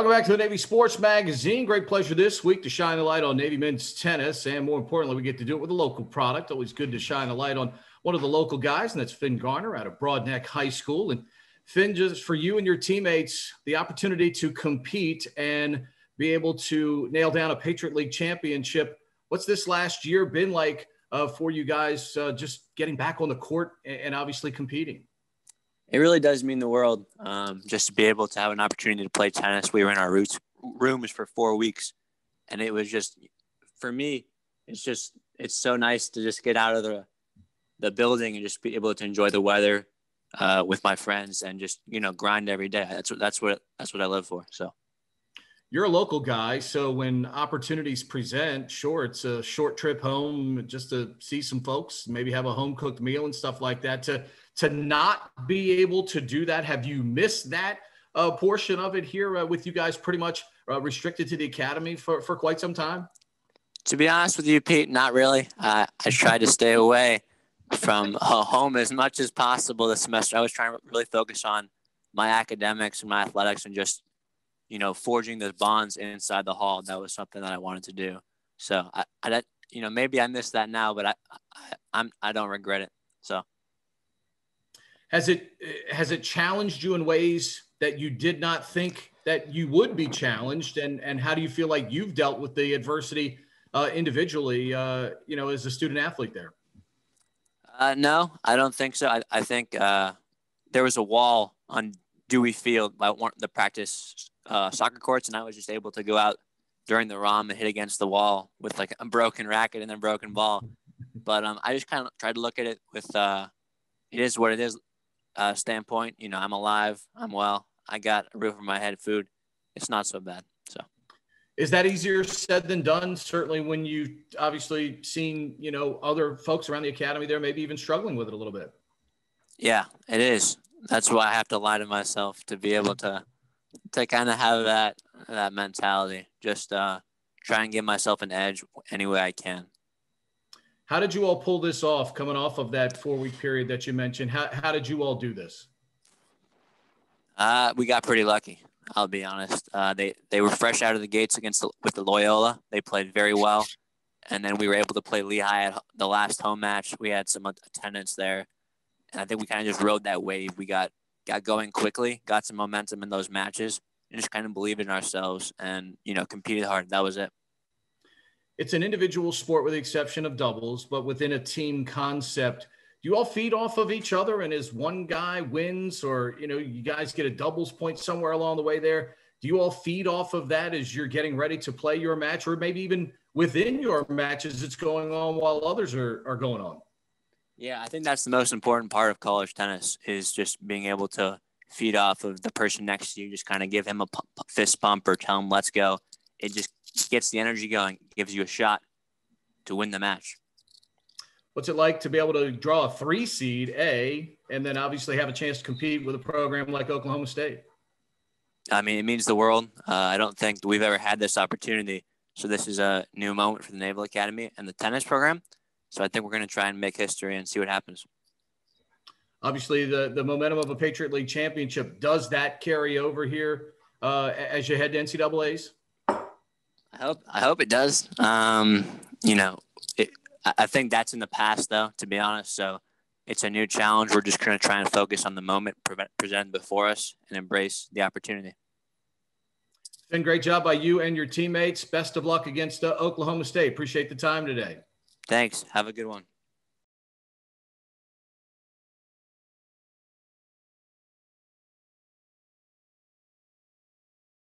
Welcome back to the Navy Sports Magazine. Great pleasure this week to shine a light on Navy men's tennis. And more importantly, we get to do it with a local product. Always good to shine a light on one of the local guys, and that's Finn Garner out of Broadneck High School. And Finn, just for you and your teammates, the opportunity to compete and be able to nail down a Patriot League championship. What's this last year been like uh, for you guys, uh, just getting back on the court and, and obviously competing? It really does mean the world um, just to be able to have an opportunity to play tennis. We were in our roots, rooms for four weeks, and it was just for me. It's just it's so nice to just get out of the the building and just be able to enjoy the weather uh, with my friends and just you know grind every day. That's what that's what that's what I live for. So. You're a local guy, so when opportunities present, sure, it's a short trip home just to see some folks, maybe have a home cooked meal and stuff like that. To to not be able to do that? Have you missed that uh, portion of it here uh, with you guys pretty much uh, restricted to the academy for, for quite some time? To be honest with you, Pete, not really. I tried to stay away from home as much as possible this semester. I was trying to really focus on my academics and my athletics and just, you know, forging those bonds inside the hall. That was something that I wanted to do. So I, I you know, maybe I missed that now, but I, I I'm I don't regret it. So. Has it has it challenged you in ways that you did not think that you would be challenged? And and how do you feel like you've dealt with the adversity uh, individually? Uh, you know, as a student athlete there. Uh, no, I don't think so. I, I think uh, there was a wall on Dewey Field by one the practice uh, soccer courts, and I was just able to go out during the ROM and hit against the wall with like a broken racket and a broken ball. But um, I just kind of tried to look at it with uh, it is what it is uh, standpoint, you know, I'm alive, I'm well, I got a roof over my head, food. It's not so bad. So, is that easier said than done? Certainly, when you obviously seen you know other folks around the academy there, maybe even struggling with it a little bit. Yeah, it is. That's why I have to lie to myself to be able to to kind of have that that mentality. Just uh, try and give myself an edge any way I can. How did you all pull this off coming off of that four week period that you mentioned? How, how did you all do this? Uh, we got pretty lucky. I'll be honest. Uh, they they were fresh out of the gates against the, with the Loyola. They played very well, and then we were able to play Lehigh at the last home match. We had some attendance there, and I think we kind of just rode that wave. We got got going quickly, got some momentum in those matches, and just kind of believed in ourselves, and you know competed hard. That was it it's an individual sport with the exception of doubles, but within a team concept, do you all feed off of each other? And as one guy wins, or you know, you guys get a doubles point somewhere along the way there, do you all feed off of that as you're getting ready to play your match, or maybe even within your matches, it's going on while others are, are going on? Yeah, I think that's the most important part of college tennis is just being able to feed off of the person next to you, just kind of give him a fist pump or tell him, let's go. It just gets the energy going, gives you a shot to win the match. What's it like to be able to draw a three seed A and then obviously have a chance to compete with a program like Oklahoma State? I mean, it means the world. Uh, I don't think we've ever had this opportunity. So this is a new moment for the Naval Academy and the tennis program. So I think we're going to try and make history and see what happens. Obviously, the, the momentum of a Patriot League championship, does that carry over here uh, as you head to NCAAs? I hope I hope it does. Um, you know, it, I think that's in the past though, to be honest. So it's a new challenge. We're just going to try and focus on the moment presented before us and embrace the opportunity. It's Been great job by you and your teammates. Best of luck against uh, Oklahoma State. Appreciate the time today. Thanks. Have a good one.